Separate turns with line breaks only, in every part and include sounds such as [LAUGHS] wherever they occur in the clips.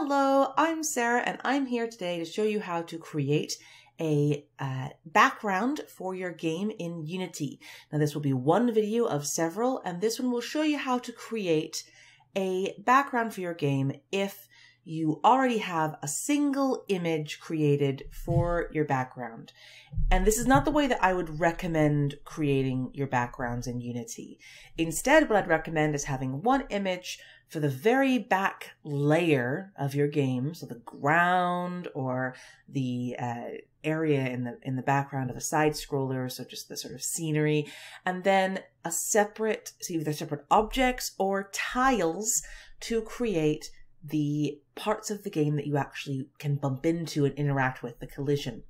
Hello, I'm Sarah and I'm here today to show you how to create a uh, background for your game in Unity. Now this will be one video of several and this one will show you how to create a background for your game if you already have a single image created for your background. And this is not the way that I would recommend creating your backgrounds in Unity. Instead, what I'd recommend is having one image for the very back layer of your game, so the ground or the uh, area in the in the background of a side scroller, so just the sort of scenery, and then a separate, so either separate objects or tiles to create the parts of the game that you actually can bump into and interact with, the collision.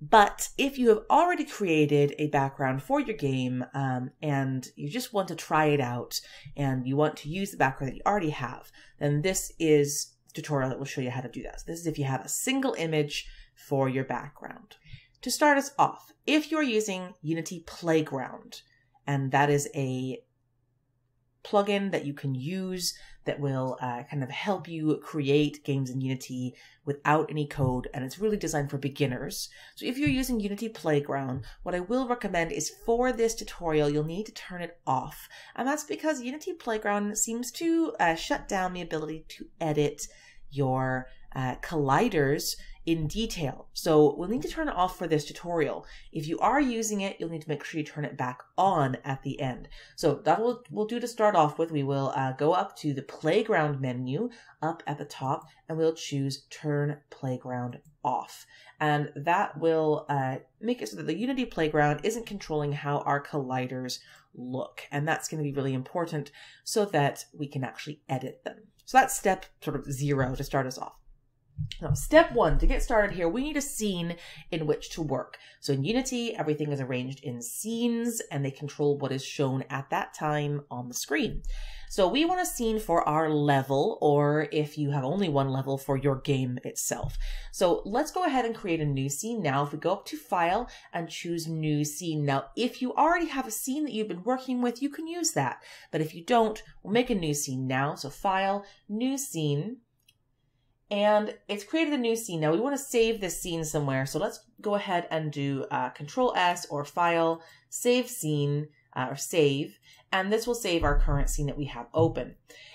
But if you have already created a background for your game um, and you just want to try it out and you want to use the background that you already have, then this is tutorial that will show you how to do that. So this is if you have a single image for your background. To start us off, if you're using Unity Playground, and that is a plugin that you can use that will uh, kind of help you create games in Unity without any code, and it's really designed for beginners. So if you're using Unity Playground, what I will recommend is for this tutorial, you'll need to turn it off. And that's because Unity Playground seems to uh, shut down the ability to edit your uh, colliders in detail. So we'll need to turn it off for this tutorial. If you are using it, you'll need to make sure you turn it back on at the end. So that will we'll do to start off with. We will uh, go up to the playground menu up at the top and we'll choose turn playground off. And that will uh, make it so that the Unity playground isn't controlling how our colliders look. And that's going to be really important so that we can actually edit them. So that's step sort of zero to start us off. Now, step one, to get started here, we need a scene in which to work. So in Unity, everything is arranged in scenes and they control what is shown at that time on the screen. So we want a scene for our level, or if you have only one level for your game itself. So let's go ahead and create a new scene now. If we go up to File and choose New Scene. Now, if you already have a scene that you've been working with, you can use that. But if you don't, we'll make a new scene now. So File, New Scene and it's created a new scene. Now we want to save this scene somewhere. So let's go ahead and do uh, Control S or File, Save Scene, uh, or Save, and this will save our current scene that we have open.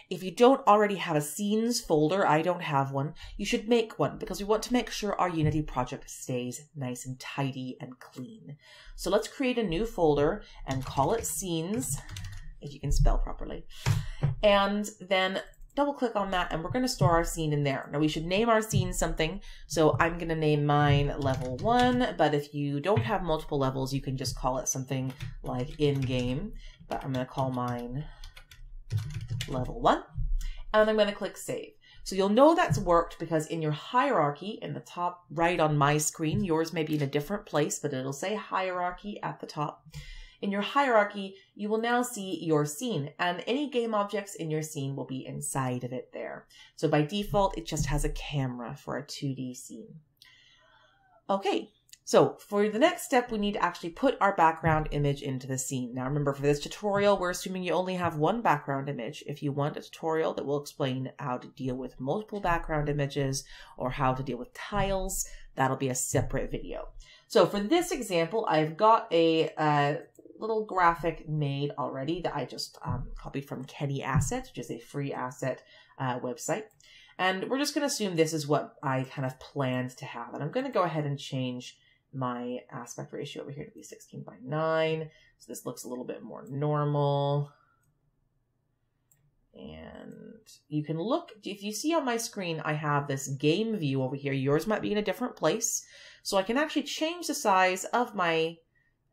If you don't already have a scenes folder, I don't have one, you should make one because we want to make sure our Unity project stays nice and tidy and clean. So let's create a new folder and call it scenes, if you can spell properly. And then double click on that and we're going to store our scene in there. Now we should name our scene something. So I'm going to name mine level one, but if you don't have multiple levels, you can just call it something like in game, but I'm going to call mine level one and I'm going to click save. So you'll know that's worked because in your hierarchy in the top right on my screen, yours may be in a different place, but it'll say hierarchy at the top. In your hierarchy, you will now see your scene and any game objects in your scene will be inside of it there. So by default, it just has a camera for a 2D scene. Okay, so for the next step, we need to actually put our background image into the scene. Now remember, for this tutorial, we're assuming you only have one background image. If you want a tutorial that will explain how to deal with multiple background images or how to deal with tiles, that'll be a separate video. So for this example, I've got a uh, little graphic made already that I just um, copied from Kenney Asset, which is a free asset uh, website. And we're just going to assume this is what I kind of planned to have. And I'm going to go ahead and change my aspect ratio over here to be 16 by 9. So this looks a little bit more normal. And you can look, if you see on my screen, I have this game view over here. Yours might be in a different place. So I can actually change the size of my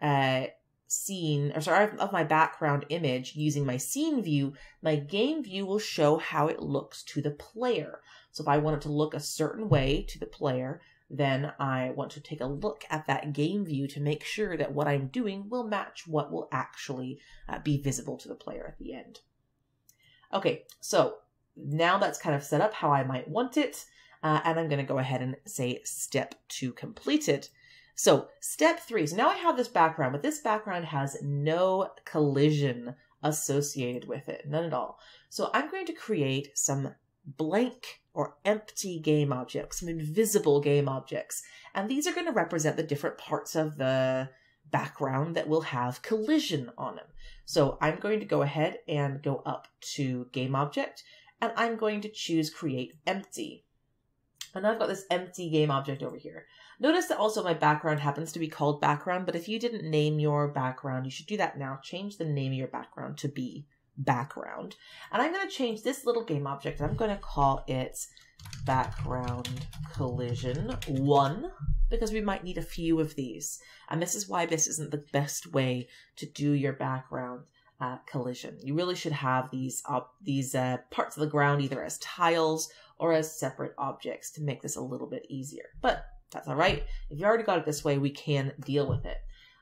uh, scene, or sorry, of my background image using my scene view, my game view will show how it looks to the player. So if I want it to look a certain way to the player, then I want to take a look at that game view to make sure that what I'm doing will match what will actually uh, be visible to the player at the end. Okay, so now that's kind of set up how I might want it, uh, and I'm going to go ahead and say step two completed. So step three, so now I have this background, but this background has no collision associated with it, none at all. So I'm going to create some blank or empty game objects, some invisible game objects. And these are going to represent the different parts of the background that will have collision on them. So I'm going to go ahead and go up to game object and I'm going to choose create empty. And I've got this empty game object over here. Notice that also my background happens to be called background, but if you didn't name your background, you should do that now. Change the name of your background to be background. And I'm going to change this little game object. I'm going to call it background collision one because we might need a few of these. And this is why this isn't the best way to do your background uh, collision. You really should have these uh, these uh, parts of the ground either as tiles or as separate objects to make this a little bit easier. But that's all right. If you already got it this way, we can deal with it.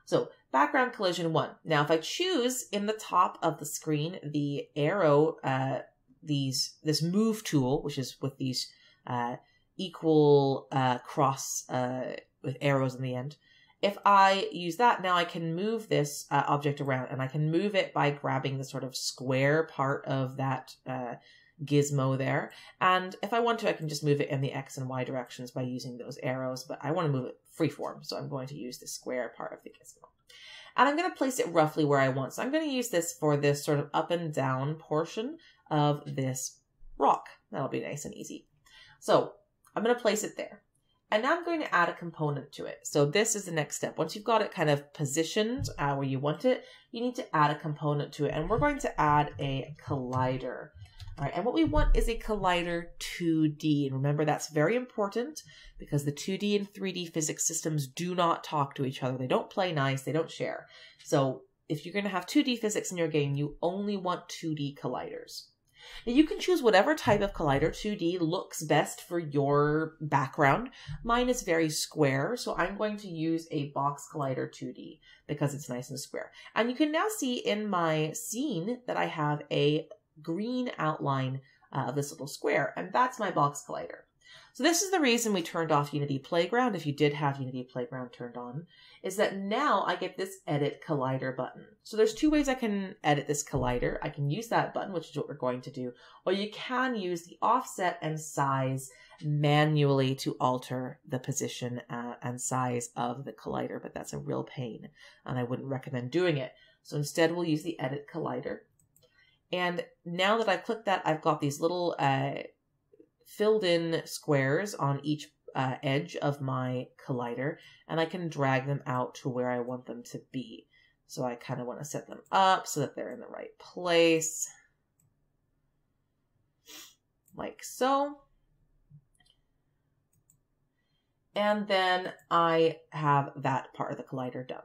So background collision one. Now, if I choose in the top of the screen, the arrow, uh, these, this move tool, which is with these, uh, equal, uh, cross, uh, with arrows in the end. If I use that, now I can move this uh, object around and I can move it by grabbing the sort of square part of that, uh, gizmo there. And if I want to, I can just move it in the X and Y directions by using those arrows, but I want to move it freeform. So I'm going to use the square part of the gizmo. And I'm going to place it roughly where I want. So I'm going to use this for this sort of up and down portion of this rock. That'll be nice and easy. So I'm going to place it there. And now I'm going to add a component to it. So this is the next step. Once you've got it kind of positioned uh, where you want it, you need to add a component to it. And we're going to add a collider. All right, and what we want is a collider 2D. And remember, that's very important because the 2D and 3D physics systems do not talk to each other. They don't play nice, they don't share. So if you're going to have 2D physics in your game, you only want 2D colliders. Now you can choose whatever type of collider 2D looks best for your background. Mine is very square, so I'm going to use a box collider 2D because it's nice and square. And you can now see in my scene that I have a green outline uh, of this little square, and that's my box collider. So this is the reason we turned off Unity Playground, if you did have Unity Playground turned on, is that now I get this Edit Collider button. So there's two ways I can edit this collider. I can use that button, which is what we're going to do, or you can use the offset and size manually to alter the position uh, and size of the collider, but that's a real pain, and I wouldn't recommend doing it. So instead, we'll use the Edit Collider. And now that I've clicked that, I've got these little uh, filled in squares on each uh, edge of my collider, and I can drag them out to where I want them to be. So I kind of want to set them up so that they're in the right place. Like so. And then I have that part of the collider done.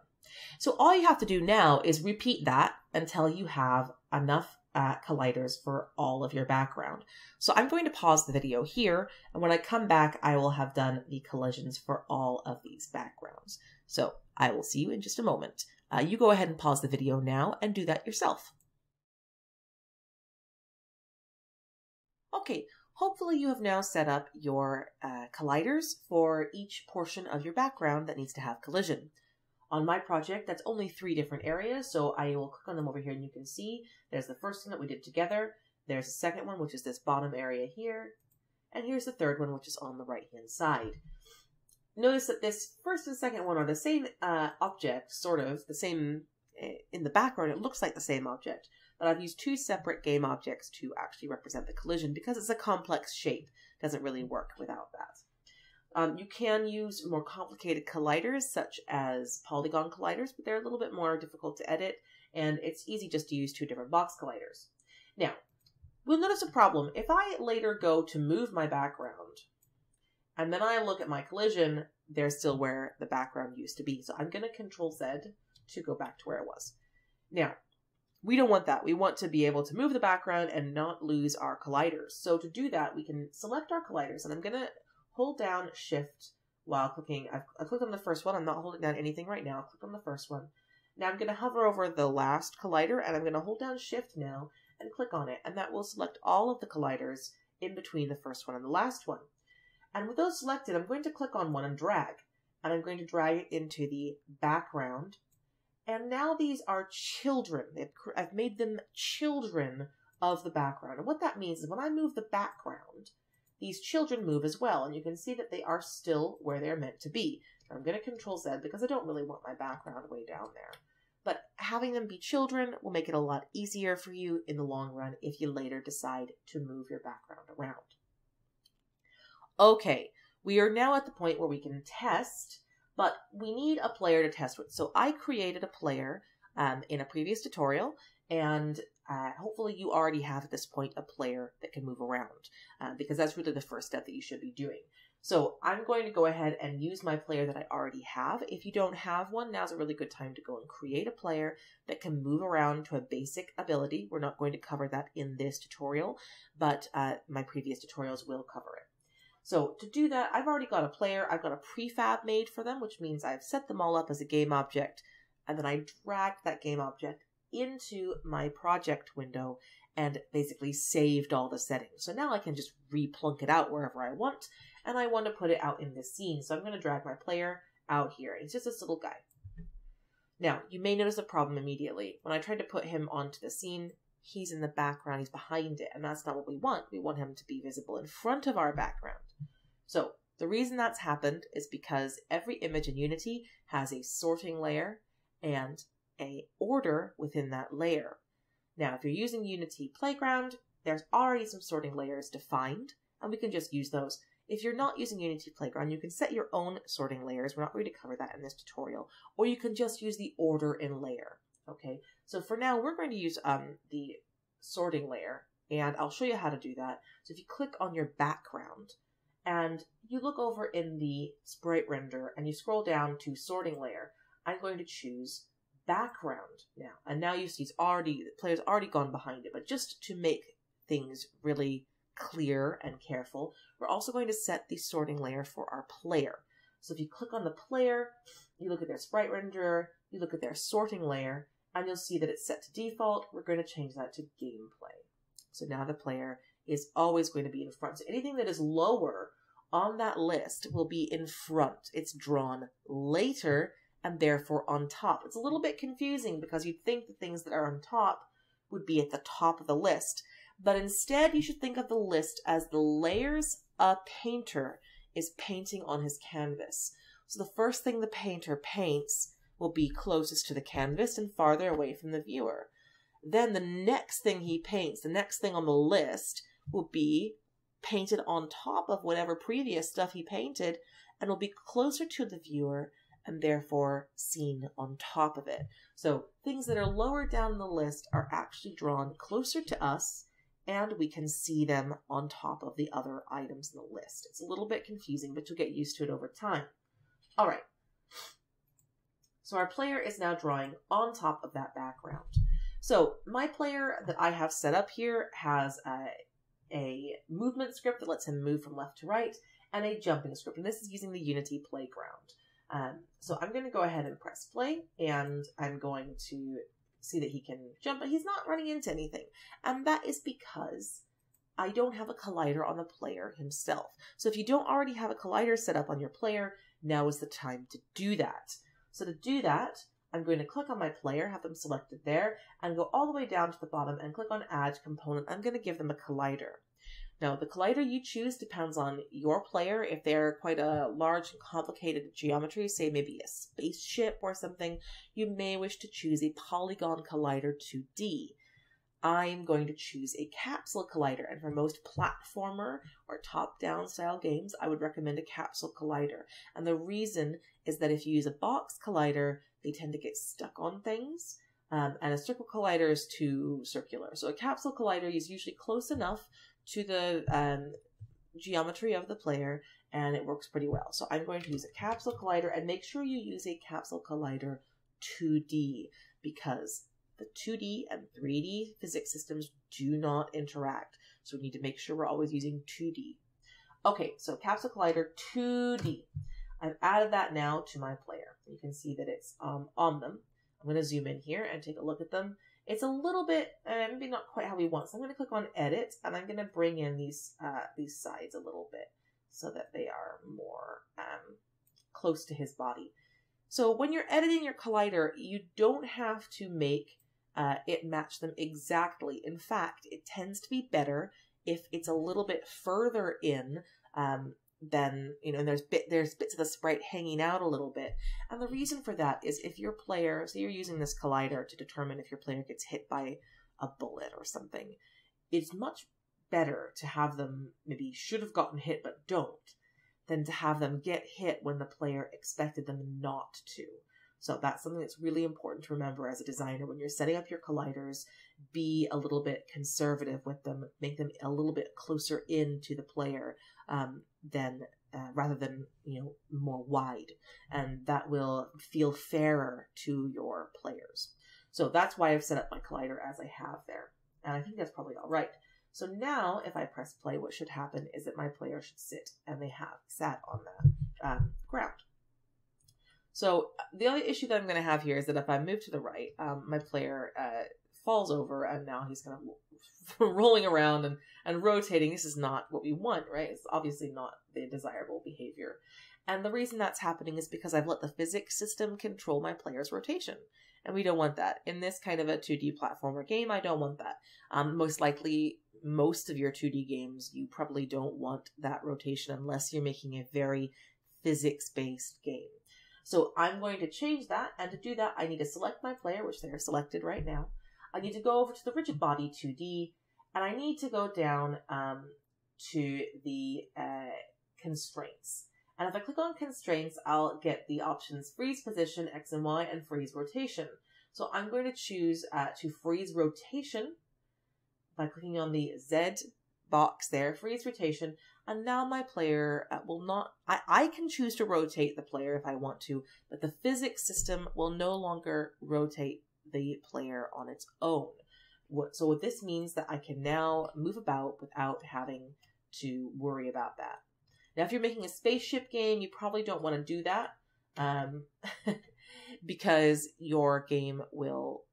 So all you have to do now is repeat that until you have enough uh, colliders for all of your background. So I'm going to pause the video here, and when I come back, I will have done the collisions for all of these backgrounds. So I will see you in just a moment. Uh, you go ahead and pause the video now and do that yourself. Okay, hopefully you have now set up your uh, colliders for each portion of your background that needs to have collision. On my project, that's only three different areas, so I will click on them over here and you can see there's the first one that we did together, there's the second one, which is this bottom area here, and here's the third one, which is on the right-hand side. Notice that this first and second one are the same uh, object, sort of, the same, eh, in the background it looks like the same object, but I've used two separate game objects to actually represent the collision because it's a complex shape. It doesn't really work without that. Um, you can use more complicated colliders, such as polygon colliders, but they're a little bit more difficult to edit, and it's easy just to use two different box colliders. Now, we'll notice a problem. If I later go to move my background, and then I look at my collision, they're still where the background used to be. So I'm going to Control Z to go back to where it was. Now, we don't want that. We want to be able to move the background and not lose our colliders. So to do that, we can select our colliders, and I'm going to hold down shift while clicking. I've, I clicked on the first one. I'm not holding down anything right now. Click on the first one. Now I'm going to hover over the last collider and I'm going to hold down shift now and click on it. And that will select all of the colliders in between the first one and the last one. And with those selected, I'm going to click on one and drag. And I'm going to drag it into the background. And now these are children. I've made them children of the background. And what that means is when I move the background, these children move as well, and you can see that they are still where they're meant to be. I'm going to control Z because I don't really want my background way down there. But having them be children will make it a lot easier for you in the long run if you later decide to move your background around. Okay, we are now at the point where we can test, but we need a player to test with. So I created a player um, in a previous tutorial, and uh, hopefully you already have at this point a player that can move around, uh, because that's really the first step that you should be doing. So I'm going to go ahead and use my player that I already have. If you don't have one, now's a really good time to go and create a player that can move around to a basic ability. We're not going to cover that in this tutorial, but uh, my previous tutorials will cover it. So to do that, I've already got a player. I've got a prefab made for them, which means I've set them all up as a game object, and then I dragged that game object into my project window and basically saved all the settings. So now I can just replunk it out wherever I want, and I want to put it out in this scene. So I'm going to drag my player out here. It's just this little guy. Now, you may notice a problem immediately. When I tried to put him onto the scene, he's in the background, he's behind it, and that's not what we want. We want him to be visible in front of our background. So the reason that's happened is because every image in Unity has a sorting layer and a order within that layer. Now, if you're using Unity Playground, there's already some sorting layers defined, and we can just use those. If you're not using Unity Playground, you can set your own sorting layers. We're not going to cover that in this tutorial. Or you can just use the order in layer. Okay, so for now, we're going to use um, the sorting layer, and I'll show you how to do that. So if you click on your background, and you look over in the sprite render, and you scroll down to sorting layer, I'm going to choose background now. And now you see it's already, the player's already gone behind it. But just to make things really clear and careful, we're also going to set the sorting layer for our player. So if you click on the player, you look at their sprite renderer, you look at their sorting layer, and you'll see that it's set to default. We're going to change that to gameplay. So now the player is always going to be in front. So anything that is lower on that list will be in front. It's drawn later and therefore on top. It's a little bit confusing because you'd think the things that are on top would be at the top of the list. But instead, you should think of the list as the layers a painter is painting on his canvas. So the first thing the painter paints will be closest to the canvas and farther away from the viewer. Then the next thing he paints, the next thing on the list, will be painted on top of whatever previous stuff he painted and will be closer to the viewer and therefore seen on top of it. So things that are lower down the list are actually drawn closer to us and we can see them on top of the other items in the list. It's a little bit confusing, but you'll get used to it over time. All right. So our player is now drawing on top of that background. So my player that I have set up here has a, a movement script that lets him move from left to right and a jumping script. And this is using the Unity Playground. Um, so I'm going to go ahead and press play, and I'm going to see that he can jump, but he's not running into anything. And that is because I don't have a collider on the player himself. So if you don't already have a collider set up on your player, now is the time to do that. So to do that, I'm going to click on my player, have them selected there, and go all the way down to the bottom and click on Add Component. I'm going to give them a collider. Now, the collider you choose depends on your player. If they're quite a large and complicated geometry, say maybe a spaceship or something, you may wish to choose a polygon collider 2D. I'm going to choose a capsule collider, and for most platformer or top down style games, I would recommend a capsule collider. And the reason is that if you use a box collider, they tend to get stuck on things. Um, and a circle collider is too circular. So a capsule collider is usually close enough to the um, geometry of the player and it works pretty well. So I'm going to use a capsule collider and make sure you use a capsule collider 2D because the 2D and 3D physics systems do not interact. So we need to make sure we're always using 2D. Okay, so capsule collider 2D. I've added that now to my player. You can see that it's um, on them. I'm going to zoom in here and take a look at them. It's a little bit, uh, maybe not quite how we want. So I'm going to click on edit and I'm going to bring in these, uh, these sides a little bit so that they are more um, close to his body. So when you're editing your collider, you don't have to make uh, it match them exactly. In fact, it tends to be better if it's a little bit further in um, than you know. And there's bit there's bits of the sprite hanging out a little bit, and the reason for that is if your player, so you're using this collider to determine if your player gets hit by a bullet or something, it's much better to have them maybe should have gotten hit but don't than to have them get hit when the player expected them not to. So that's something that's really important to remember as a designer when you're setting up your colliders. Be a little bit conservative with them, make them a little bit closer in to the player um, than uh, rather than you know more wide, and that will feel fairer to your players. So that's why I've set up my collider as I have there, and I think that's probably all right. So now, if I press play, what should happen is that my player should sit, and they have sat on the um, ground. So the only issue that I'm going to have here is that if I move to the right, um, my player uh, falls over, and now he's kind of [LAUGHS] rolling around and, and rotating. This is not what we want, right? It's obviously not the desirable behavior. And the reason that's happening is because I've let the physics system control my player's rotation. And we don't want that. In this kind of a 2D platformer game, I don't want that. Um, most likely, most of your 2D games, you probably don't want that rotation unless you're making a very physics based game. So I'm going to change that, and to do that, I need to select my player, which they are selected right now. I need to go over to the rigid body 2D, and I need to go down um, to the uh, constraints. And if I click on constraints, I'll get the options freeze position, X and Y, and freeze rotation. So I'm going to choose uh, to freeze rotation by clicking on the Z box there, freeze rotation, and now my player uh, will not, I, I can choose to rotate the player if I want to, but the physics system will no longer rotate the player on its own. So what this means that I can now move about without having to worry about that. Now, if you're making a spaceship game, you probably don't want to do that um, [LAUGHS] because your game will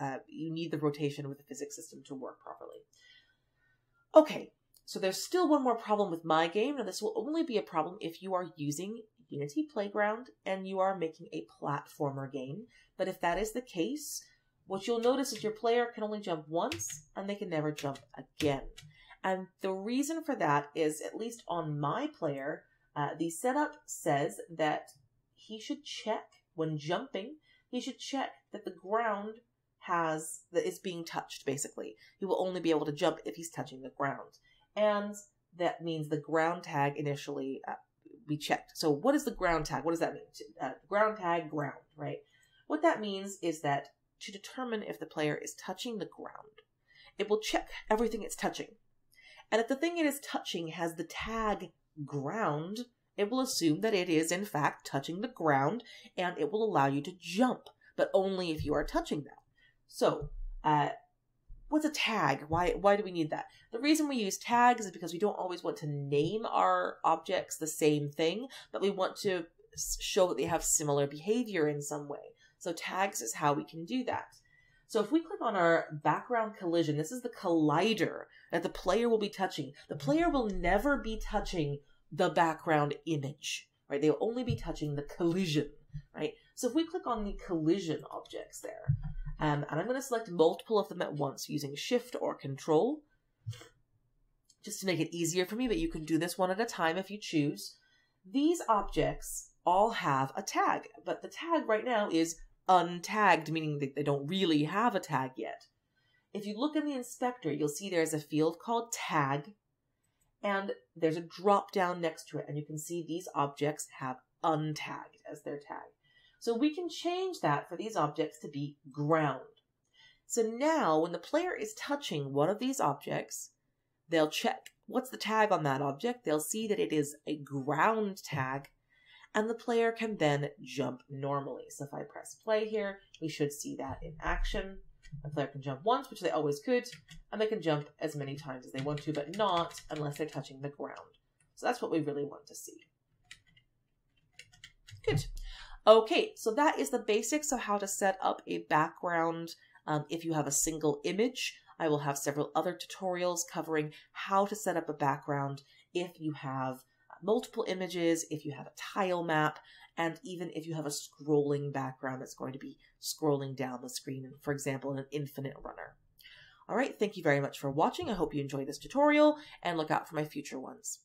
uh, you need the rotation with the physics system to work properly. Okay, so there's still one more problem with my game. Now, this will only be a problem if you are using Unity Playground and you are making a platformer game. But if that is the case, what you'll notice is your player can only jump once and they can never jump again. And the reason for that is, at least on my player, uh, the setup says that he should check when jumping, he should check that the ground has that is being touched basically. He will only be able to jump if he's touching the ground. And that means the ground tag initially uh, be checked. So what is the ground tag? What does that mean? Uh, ground tag ground, right? What that means is that to determine if the player is touching the ground, it will check everything it's touching. And if the thing it is touching has the tag ground, it will assume that it is in fact touching the ground and it will allow you to jump, but only if you are touching that. So, uh, what's a tag? Why why do we need that? The reason we use tags is because we don't always want to name our objects the same thing, but we want to show that they have similar behavior in some way. So tags is how we can do that. So if we click on our background collision, this is the collider that the player will be touching. The player will never be touching the background image, right? They will only be touching the collision, right? So if we click on the collision objects there, um, and I'm going to select multiple of them at once using Shift or Control, just to make it easier for me, but you can do this one at a time if you choose. These objects all have a tag, but the tag right now is untagged, meaning that they don't really have a tag yet. If you look in the inspector, you'll see there's a field called tag, and there's a drop down next to it, and you can see these objects have untagged as their tag. So we can change that for these objects to be ground. So now when the player is touching one of these objects, they'll check what's the tag on that object. They'll see that it is a ground tag and the player can then jump normally. So if I press play here, we should see that in action. The player can jump once, which they always could, and they can jump as many times as they want to, but not unless they're touching the ground. So that's what we really want to see. Good. Okay, so that is the basics of how to set up a background um, if you have a single image. I will have several other tutorials covering how to set up a background if you have multiple images, if you have a tile map, and even if you have a scrolling background that's going to be scrolling down the screen, for example, in an infinite runner. All right, thank you very much for watching. I hope you enjoyed this tutorial and look out for my future ones.